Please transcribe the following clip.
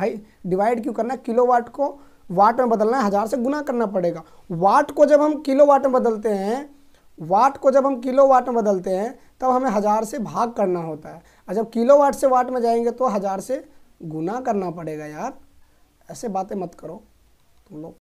भाई डिवाइड क्यों करना है? किलो वाट को वाट में बदलना है, हज़ार से गुना करना पड़ेगा। वाट को जब हम किलो वाट में बदलते हैं वाट को जब हम किलो वाट में बदलते हैं, तब हमें हज़ार से भाग करना होता है। और जब किलो वाट से वाट में जाएँगे तो हज़ार से गुना करना पड़ेगा यार। ऐसे बातें मत करो, तुम लोग।